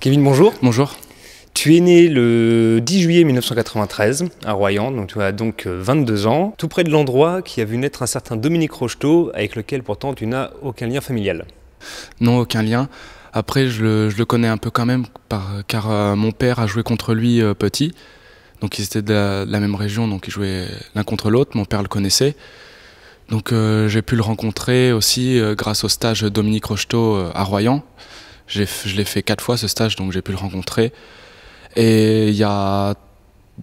Kevin, bonjour. Bonjour. Tu es né le 10 juillet 1993 à Royan, donc tu as donc 22 ans, tout près de l'endroit qui a vu naître un certain Dominique Rocheteau, avec lequel pourtant tu n'as aucun lien familial. Non, aucun lien. Après, je le, connais un peu quand même, car euh, mon père a joué contre lui euh, petit. Donc ils étaient de la, même région, donc ils jouaient l'un contre l'autre. Mon père le connaissait. Donc euh, j'ai pu le rencontrer aussi grâce au stage Dominique Rocheteau à Royan. Je l'ai fait quatre fois ce stage, donc j'ai pu le rencontrer. Et il y a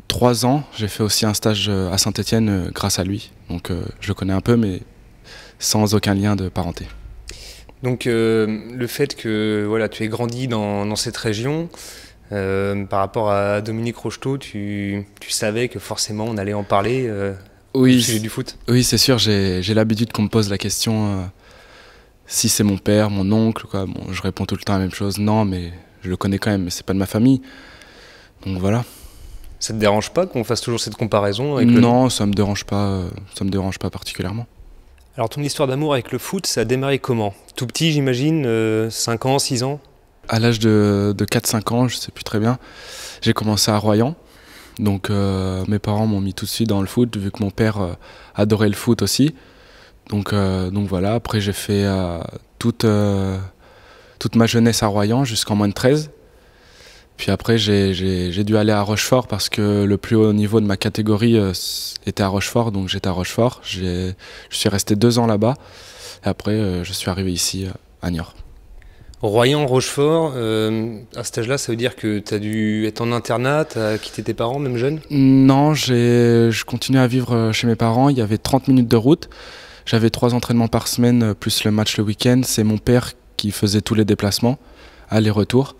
trois ans, j'ai fait aussi un stage à Saint-Étienne grâce à lui. Donc je le connais un peu, mais sans aucun lien de parenté. Donc euh, le fait que voilà, tu aies grandi dans, cette région, euh, par rapport à Dominique Rocheteau, tu, savais que forcément on allait en parler euh, oui, au sujet du foot? Oui, c'est sûr, j'ai l'habitude qu'on me pose la question si c'est mon père, mon oncle. Quoi. Bon, je réponds tout le temps la même chose, non, mais je le connais quand même, mais c'est pas de ma famille. Donc voilà. Ça te dérange pas qu'on fasse toujours cette comparaison avec Non, ça me dérange pas, ça me dérange pas particulièrement. Alors ton histoire d'amour avec le foot, ça a démarré comment? Tout petit j'imagine, 5 euh, ans, 6 ans? À l'âge de, 4-5 ans, je sais plus très bien, j'ai commencé à Royan. Donc euh, mes parents m'ont mis tout de suite dans le foot, vu que mon père euh, adorait le foot aussi. Donc, donc voilà, après j'ai fait toute, toute ma jeunesse à Royan jusqu'en moins de 13. Puis après, j'ai dû aller à Rochefort parce que le plus haut niveau de ma catégorie euh, était à Rochefort, donc j'étais à Rochefort. Je suis resté deux ans là-bas. Et après, euh, je suis arrivé ici, euh, à Niort. Royan, Rochefort, à cet âge-là, ça veut dire que tu as dû être en internat, tu as quitté tes parents, même jeune? Non, je continuais à vivre chez mes parents. Il y avait 30 minutes de route. J'avais trois entraînements par semaine, plus le match le week-end. C'est mon père qui faisait tous les déplacements, aller-retour.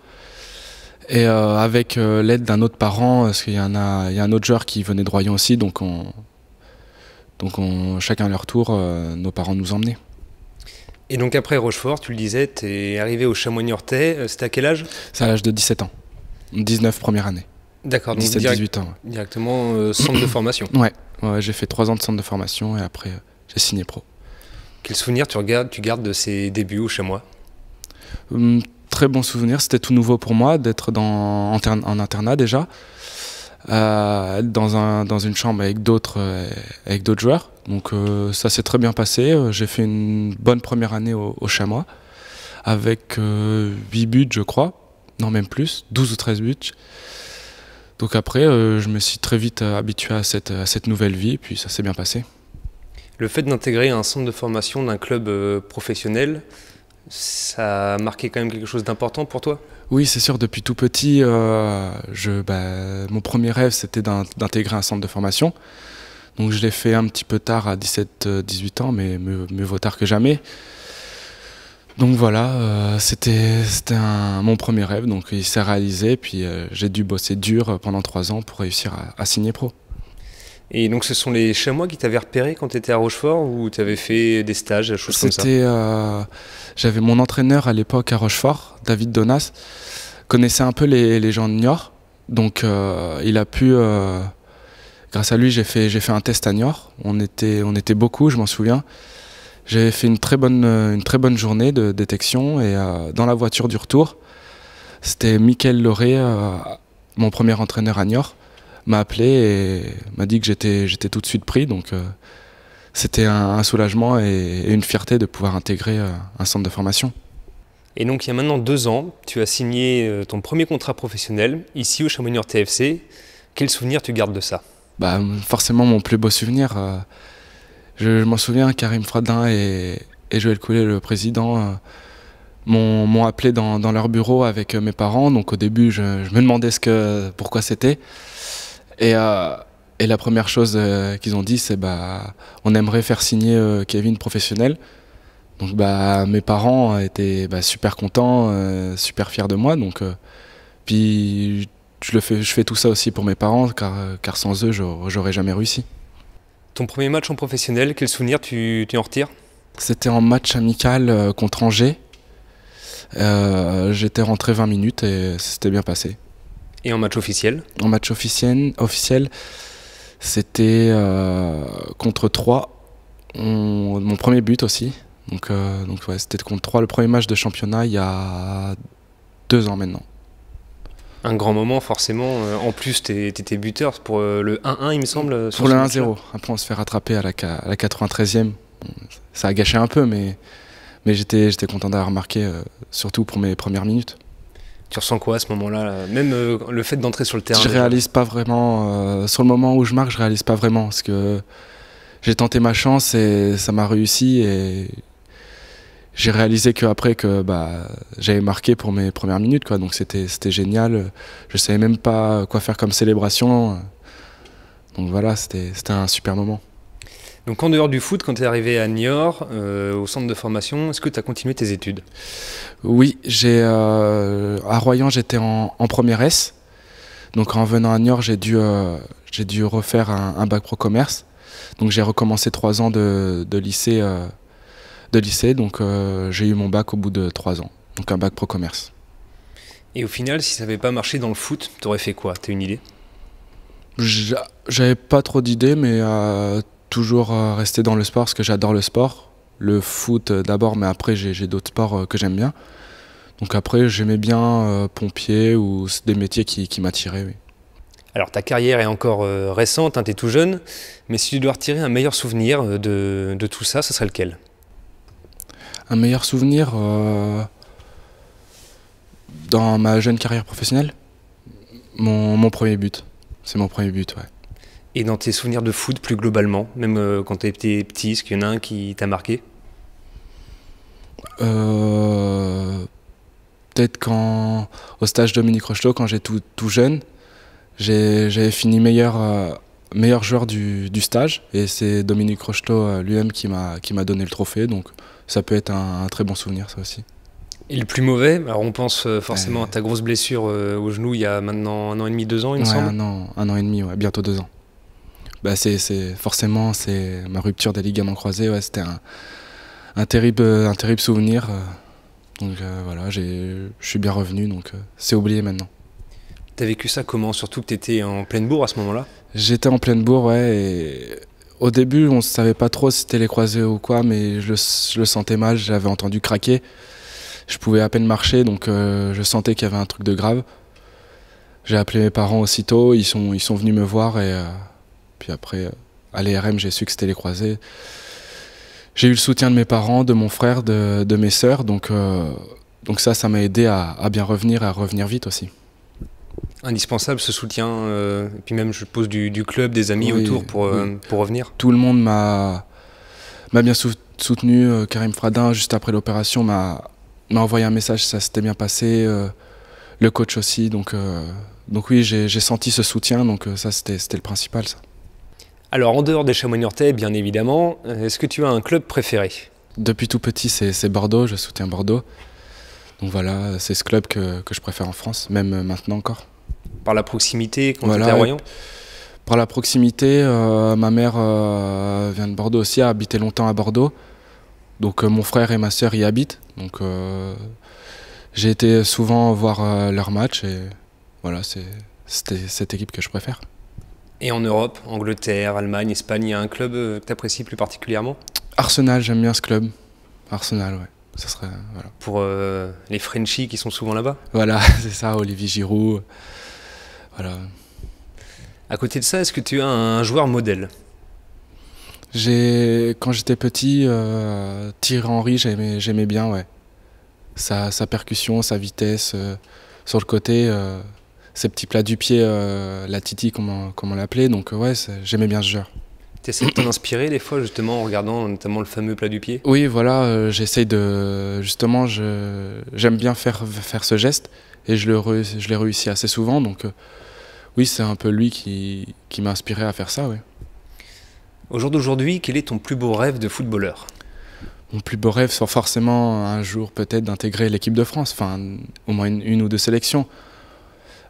Et euh, avec euh, l'aide d'un autre parent, parce qu'il y, en a, il y a un autre joueur qui venait de Royan aussi, donc, on, donc on, chacun à leur tour, euh, nos parents nous emmenaient. Et donc après Rochefort, tu le disais, tu es arrivé au chamois niortais, c'était à quel âge? C'est à l'âge de 17 ans, 19 première année. D'accord, donc 17-18 ans. Directement centre de formation Ouais, ouais j'ai fait 3 ans de centre de formation et après j'ai signé pro. Quel souvenir tu, regardes, tu gardes de ces débuts au chamois hum, très bon souvenir. C'était tout nouveau pour moi d'être en, en internat déjà, euh, dans, un, dans une chambre avec d'autres euh, avec d'autres joueurs. Donc euh, ça s'est très bien passé. J'ai fait une bonne première année au, Chamois avec 8 buts, je crois. Non, même plus, 12 ou 13 buts. Donc après, je me suis très vite habitué à cette, à cette nouvelle vie, puis ça s'est bien passé. Le fait d'intégrer un centre de formation d'un club professionnel, ça a marqué quand même quelque chose d'important pour toi? Oui, c'est sûr. Depuis tout petit, euh, je, bah, mon premier rêve, c'était d'intégrer un centre de formation. Donc je l'ai fait un petit peu tard, à 17-18 euh, ans, mais mieux, vaut tard que jamais. Donc voilà, euh, c'était mon premier rêve, donc il s'est réalisé. Puis j'ai dû bosser dur pendant trois ans pour réussir à signer pro. Et donc, ce sont les chamois qui t'avaient repéré quand tu étais à Rochefort ou tu avais fait des stages, des choses comme ça? Euh, j'avais mon entraîneur à l'époque à Rochefort, David Donas, connaissait un peu les, gens de Niort. Donc, euh, il a pu. Euh, grâce à lui, j'ai fait, fait un test à Niort. On était, on était beaucoup, je m'en souviens. J'avais fait une très, bonne, une très bonne journée de détection et dans la voiture du retour, c'était Mickaël Loré, mon premier entraîneur à Niort m'a appelé et m'a dit que j'étais, j'étais tout de suite pris. Donc euh, c'était un, soulagement et, une fierté de pouvoir intégrer euh, un centre de formation. Et donc il y a maintenant deux ans, tu as signé euh, ton premier contrat professionnel ici au Chamonix TFC. Quel souvenir tu gardes de ça? Bah, Forcément mon plus beau souvenir. je, m'en souviens, Karim Fradin et, Joël Coulet, le président, m'ont, appelé dans, leur bureau avec mes parents. Donc au début, je, je me demandais ce que, pourquoi c'était. Et, euh, et la première chose euh, qu'ils ont dit, c'est bah, on aimerait faire signer euh, Kevin professionnel. Donc bah, mes parents étaient bah, super contents, super fiers de moi. Donc, puis je, le fais, je fais tout ça aussi pour mes parents, car, car sans eux, j'aurais jamais réussi. Ton premier match en professionnel, quel souvenir tu, tu en retires? C'était en match amical contre Angers. J'étais rentré 20 minutes et c'était bien passé. Et en match officiel En match officiel, officiel c'était euh, contre 3. mon premier but aussi. Donc, euh, donc ouais, c'était contre 3, le premier match de championnat il y a deux ans maintenant. Un grand moment, forcément. En plus, tu étais buteur pour le 1-1, il me semble. Pour le 1-0. Après, on se fait rattraper à la, à la 93e. Ça a gâché un peu, mais, mais j'étais content d'avoir marqué, surtout pour mes premières minutes. Tu ressens quoi à ce moment-là Même euh, le fait d'entrer sur le terrain Je réalise pas vraiment. Euh, sur le moment où je marque, je réalise pas vraiment. Parce que j'ai tenté ma chance et ça m'a réussi. Et j'ai réalisé qu'après que bah, j'avais marqué pour mes premières minutes. Quoi, donc c'était génial. Je savais même pas quoi faire comme célébration. Donc voilà, c'était un super moment. Donc en dehors du foot, quand tu es arrivé à Niort, euh, au centre de formation, est-ce que tu as continué tes études? Oui, j'ai euh, à Royan j'étais en, première S. Donc en venant à Niort, j'ai dû, euh, j'ai dû refaire un, bac pro commerce. Donc j'ai recommencé trois ans de, lycée, de lycée. Donc j'ai eu mon bac au bout de trois ans. Donc un bac pro commerce. Et au final, si ça n'avait pas marché dans le foot, tu aurais fait quoi? Tu as une idée? J'avais pas trop d'idées, mais toujours euh, rester dans le sport parce que j'adore le sport. Le foot euh, d'abord, mais après j'ai d'autres sports euh, que j'aime bien. Donc après j'aimais bien pompier ou des métiers qui, qui m'attiraient. Oui. Alors ta carrière est encore récente, hein, tu es tout jeune, mais si tu dois retirer un meilleur souvenir de, de tout ça, ce serait lequel? Un meilleur souvenir dans ma jeune carrière professionnelle? Mon, mon premier but. C'est mon premier but, ouais. Et dans tes souvenirs de foot plus globalement, même euh, quand tu étais petit, est-ce qu'il y en a un qui t'a marqué? Euh, Peut-être quand, au stage Dominique Rocheteau, quand j'étais tout, tout, jeune, j'avais fini meilleur, euh, meilleur joueur du, du stage. Et c'est Dominique Rocheteau lui-même qui m'a donné le trophée. Donc ça peut être un, très bon souvenir, ça aussi. Et le plus mauvais, alors on pense forcément à ta grosse blessure au genou il y a maintenant un an et demi, deux ans, il me semble. Un an, un an et demi, ouais, bientôt deux ans bah c'est, forcément c'est ma rupture des ligaments croisés. Ouais, c'était un, un, terrible, un terrible souvenir. Euh. Donc euh, voilà, je suis bien revenu, donc euh, c'est oublié maintenant. T'as vécu ça comment? Surtout que tu étais en pleine bourre à ce moment-là? J'étais en pleine bourre, ouais. Et au début, on ne savait pas trop si c'était les croisés ou quoi, mais je, je le sentais mal, j'avais entendu craquer. Je pouvais à peine marcher, donc je sentais qu'il y avait un truc de grave. J'ai appelé mes parents aussitôt, ils sont, ils sont venus me voir et puis après, à l'ERM, j'ai su que c'était les croisés. J'ai eu le soutien de mes parents, de mon frère, de, de mes sœurs. Donc, euh, donc ça, ça m'a aidé à, à, bien revenir et à revenir vite aussi. Indispensable ce soutien, euh, et puis même je pose du, du club, des amis autour pour, euh, pour revenir. Tout le monde m'a bien soutenu. Karim Fradin, juste après l'opération, m'a envoyé un message, ça s'était bien passé. le coach aussi, donc, donc oui, j'ai senti ce soutien, donc ça c'était le principal. Ça. Alors en dehors des chamois bien évidemment, est-ce que tu as un club préféré? Depuis tout petit, c'est Bordeaux, je soutiens Bordeaux. Donc voilà, c'est ce club que, je préfère en France, même maintenant encore. Par la proximité quand voilà, tu à Royan? Par la proximité, euh, ma mère euh, vient de Bordeaux aussi, a habité longtemps à Bordeaux. Donc euh, mon frère et ma sœur y habitent. Donc j'ai été souvent voir leurs matchs et voilà, c'est cette équipe que je préfère. Et en Europe, Angleterre, Allemagne, Espagne, il y a un club euh, que tu apprécies plus particulièrement? Arsenal, j'aime bien ce club. Arsenal, ouais. Ça serait, voilà. Pour euh, les Frenchies qui sont souvent là-bas? Voilà, c'est ça, Olivier Giroud. Voilà. À côté de ça, est-ce que tu as un joueur modèle? J'ai, Quand j'étais petit, euh, Thierry Henry, j'aimais, j'aimais bien, ouais. Sa, sa, percussion, sa vitesse sur le côté ces petits plats du pied, euh, la Titi, comme on, l'appelait. Donc ouais, j'aimais bien ce genre. Tu essaies de t'en inspirer des fois, justement, en regardant notamment le fameux plat du pied? Oui, voilà, euh, j'essaye de. Justement, j'aime bien faire, faire ce geste et je l'ai réussi assez souvent. Donc, euh, oui, c'est un peu lui qui, qui m'a inspiré à faire ça, oui. Au jour d'aujourd'hui, quel est ton plus beau rêve de footballeur? Mon plus beau rêve, c'est forcément un jour peut-être d'intégrer l'équipe de France, enfin, au moins une ou deux sélections.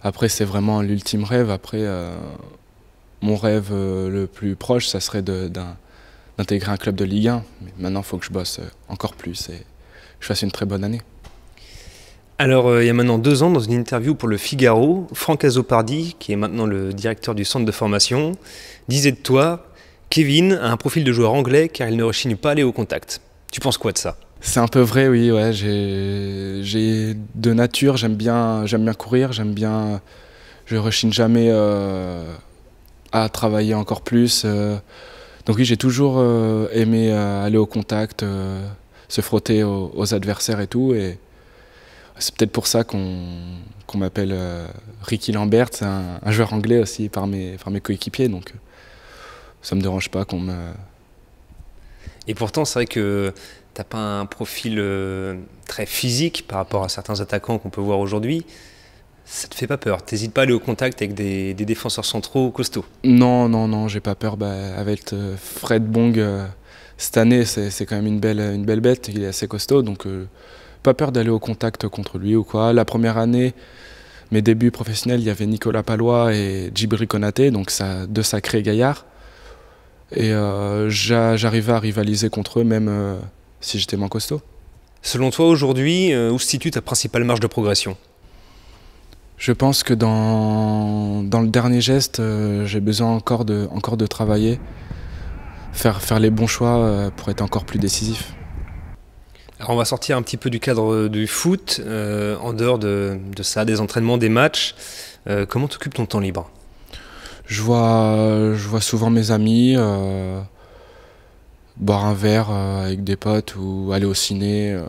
Après, c'est vraiment l'ultime rêve. Après, euh, mon rêve euh, le plus proche, ça serait d'intégrer un club de Ligue 1. Mais maintenant, il faut que je bosse euh, encore plus et je fasse une très bonne année. Alors, il y a maintenant deux ans, dans une interview pour le Figaro, Franck Azopardi, qui est maintenant le directeur du centre de formation, disait de toi Kevin a un profil de joueur anglais car il ne rechigne pas à aller au contact. Tu penses quoi de ça? C'est un peu vrai, oui. Ouais, j'ai de nature, j'aime bien, j'aime bien courir, j'aime bien. Je rechigne jamais euh, à travailler encore plus. Euh. donc oui, j'ai toujours euh, aimé aller au contact, se frotter aux, adversaires et tout. Et c'est peut-être pour ça qu'on m'appelle Ricky Lambert. C'est un, joueur anglais aussi par mes, par mes coéquipiers. Donc ça me dérange pas qu'on me. Et pourtant, c'est vrai que t'as pas un profil euh, très physique par rapport à certains attaquants qu'on peut voir aujourd'hui. Ça te fait pas peur T'hésites pas à aller au contact avec des, défenseurs centraux costauds Non, non, non, j'ai pas peur. Bah, avec euh, Fred Bong, euh, cette année, c'est quand même une belle, une belle bête. Il est assez costaud, donc pas peur d'aller au contact contre lui ou quoi. La première année, mes débuts professionnels, il y avait Nicolas Palois et Djibril Konaté, donc deux sacrés gaillards. Et j'arrivais à rivaliser contre eux, même si j'étais moins costaud. Selon toi, aujourd'hui, euh, où se situe ta principale marge de progression? Je pense que dans, dans le dernier geste, euh, j'ai besoin encore de, encore de travailler, faire, faire les bons choix euh, pour être encore plus décisif. Alors on va sortir un petit peu du cadre du foot, en dehors de, de, ça, des entraînements, des matchs. comment t'occupes ton temps libre? Je vois, je vois souvent mes amis boire un verre euh, avec des potes ou aller au ciné. Euh.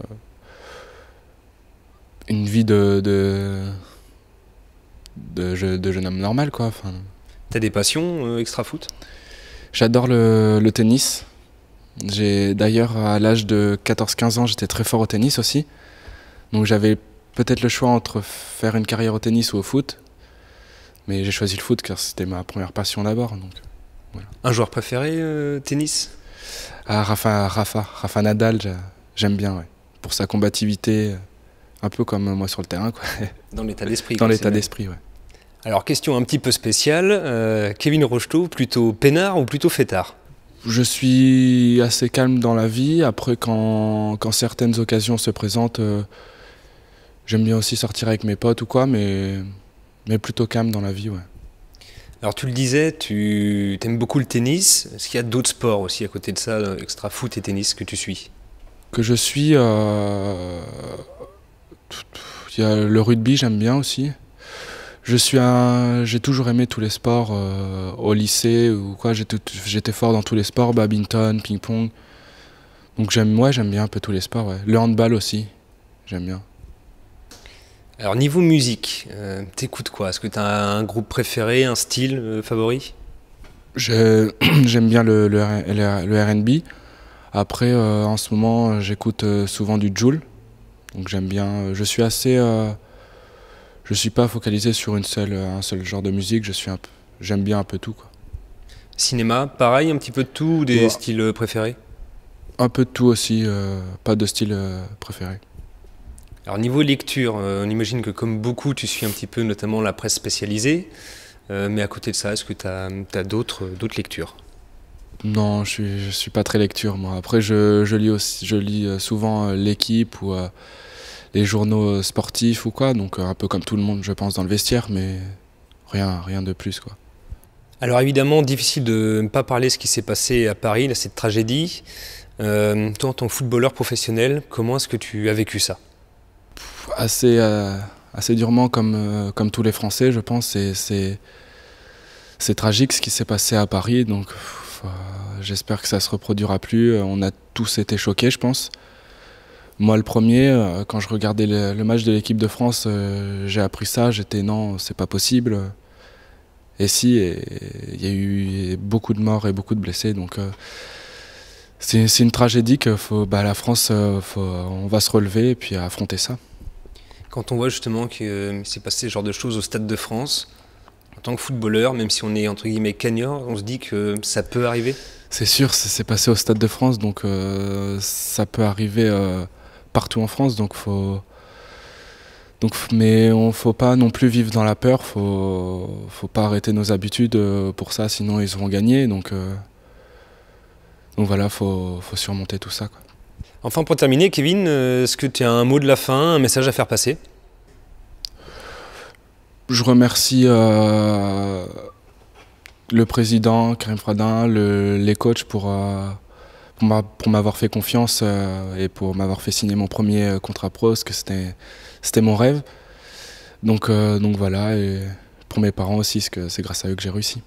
une vie de, de, de, jeune homme normal, quoi. Enfin, T'as des passions euh, extra foot? J'adore le, le, tennis. J'ai d'ailleurs à l'âge de 14-15 ans, j'étais très fort au tennis aussi. Donc j'avais peut-être le choix entre faire une carrière au tennis ou au foot. Mais j'ai choisi le foot car c'était ma première passion d'abord. Donc, voilà. Un joueur préféré tennis? Ah, Rafa, Rafa, Rafa Nadal, j'aime bien, Pour sa combativité, un peu comme moi sur le terrain, quoi. Dans l'état d'esprit. Dans l'état d'esprit, ouais. Alors, question un petit peu spéciale. Euh, Kevin Rocheteau, plutôt peinard ou plutôt fêtard? Je suis assez calme dans la vie. Après, quand, quand certaines occasions se présentent, euh, j'aime bien aussi sortir avec mes potes ou quoi, mais, mais plutôt calme dans la vie, ouais. Alors tu le disais, tu aimes beaucoup le tennis. Est-ce qu'il y a d'autres sports aussi à côté de ça, extra foot et tennis, que tu suis? Que je suis... Euh, il y a le rugby, j'aime bien aussi. Je suis. J'ai toujours aimé tous les sports euh, au lycée ou quoi. J'étais fort dans tous les sports, badminton, ping-pong. Donc j'aime, ouais, j'aime bien un peu tous les sports. Le handball aussi, j'aime bien. Alors niveau musique, euh, t'écoutes quoi? Est-ce que tu as un groupe préféré, un style euh, favori? J'aime bien le, le, RB. Après, euh, en ce moment, j'écoute souvent du Joule. Donc j'aime bien. Je suis assez. je suis pas focalisé sur une seule, un seul genre de musique. Je suis J'aime bien un peu tout. Quoi. Cinéma, pareil, un petit peu de tout ou des styles préférés? Un peu de tout aussi, pas de style préféré. Alors niveau lecture, euh, on imagine que comme beaucoup, tu suis un petit peu notamment la presse spécialisée. Euh, mais à côté de ça, est-ce que tu as, d'autres, lectures? Non, je suis, je suis pas très lecture moi. Après, je, lis, aussi, je lis euh, souvent l'équipe ou les journaux sportifs ou quoi. Donc un peu comme tout le monde, je pense, dans le vestiaire, mais rien, rien de plus quoi. Alors évidemment, difficile de ne pas parler de ce qui s'est passé à Paris, cette tragédie. toi, en tant que footballeur professionnel, comment est-ce que tu as vécu ça? Assez, euh, assez durement comme, euh, comme tous les Français, je pense. C'est, tragique ce qui s'est passé à Paris, donc j'espère que ça se reproduira plus. On a tous été choqués, je pense. Moi, le premier, euh, quand je regardais le, match de l'équipe de France, j'ai appris ça. J'étais non, c'est pas possible. Et si, il y a eu beaucoup de morts et beaucoup de blessés, donc c'est une tragédie que bah, la France, on va se relever et puis affronter ça. Quand on voit justement qu'il s'est passé ce genre de choses au Stade de France, en tant que footballeur, même si on est entre guillemets cagnard, on se dit que ça peut arriver? C'est sûr, ça s'est passé au Stade de France, donc euh, ça peut arriver euh, partout en France, donc faut. Donc, mais on faut pas non plus vivre dans la peur, faut, faut pas arrêter nos habitudes euh, pour ça, sinon ils auront gagné. Donc, donc voilà, faut, faut surmonter tout ça. Enfin, pour terminer, Kevin, euh, est-ce que tu as un mot de la fin, un message à faire passer? Je remercie euh, le président Karim Fradin, les coachs pour, euh, pour m'avoir fait confiance et pour m'avoir fait signer mon premier contrat pro, parce que c'était mon rêve. Donc, donc voilà, et pour mes parents aussi, parce que c'est grâce à eux que j'ai réussi.